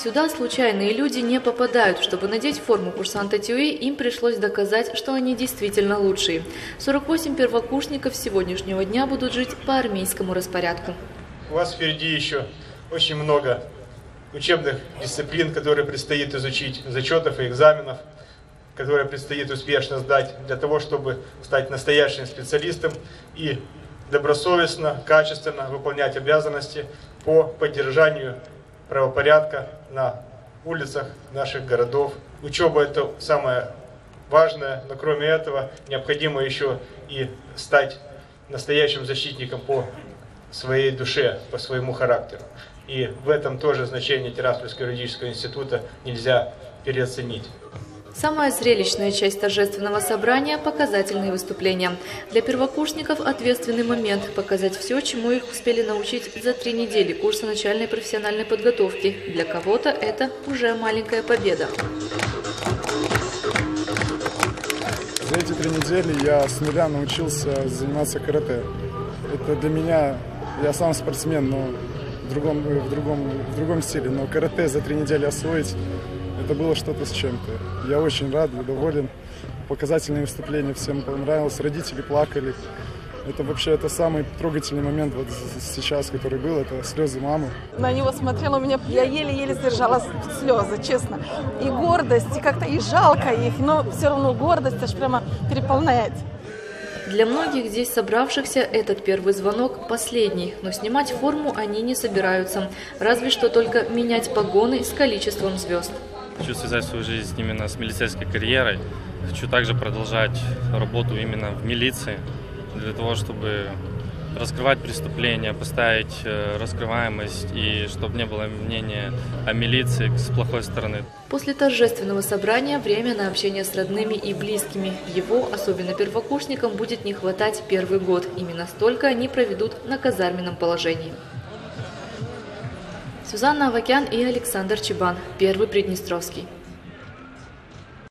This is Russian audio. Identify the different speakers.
Speaker 1: Сюда случайные люди не попадают. Чтобы надеть форму курсанта ТЮИ, им пришлось доказать, что они действительно лучшие. 48 первокурсников сегодняшнего дня будут жить по армейскому распорядку.
Speaker 2: У вас впереди еще очень много учебных дисциплин, которые предстоит изучить, зачетов и экзаменов, которые предстоит успешно сдать для того, чтобы стать настоящим специалистом и добросовестно, качественно выполнять обязанности по поддержанию правопорядка на улицах наших городов. Учеба это самое важное, но кроме этого необходимо еще и стать настоящим защитником по своей душе, по своему характеру. И в этом тоже значение Тираспольского юридического института нельзя переоценить.
Speaker 1: Самая зрелищная часть торжественного собрания – показательные выступления. Для первокурсников ответственный момент – показать все, чему их успели научить за три недели курса начальной профессиональной подготовки. Для кого-то это уже маленькая победа.
Speaker 3: За эти три недели я с нуля научился заниматься карате. Это для меня, я сам спортсмен, но в другом, в другом, в другом стиле. Но карате за три недели освоить это было что-то с чем-то. Я очень рад, доволен. Показательное выступление всем понравилось. Родители плакали. Это вообще это самый трогательный момент вот сейчас, который был, это слезы мамы.
Speaker 4: На него смотрела, у меня я еле-еле сдержала слезы, честно. И гордость, и как-то и жалко их, но все равно гордость аж прямо переполняет.
Speaker 1: Для многих здесь собравшихся этот первый звонок последний, но снимать форму они не собираются, разве что только менять погоны с количеством звезд.
Speaker 5: Хочу связать свою жизнь именно с милицейской карьерой. Хочу также продолжать работу именно в милиции, для того, чтобы раскрывать преступления, поставить э, раскрываемость и чтобы не было мнения о милиции с плохой стороны.
Speaker 1: После торжественного собрания время на общение с родными и близкими. Его, особенно первокурсникам, будет не хватать первый год. Именно столько они проведут на казарменном положении. Сюзанна Авакян и Александр Чебан. Первый Приднестровский.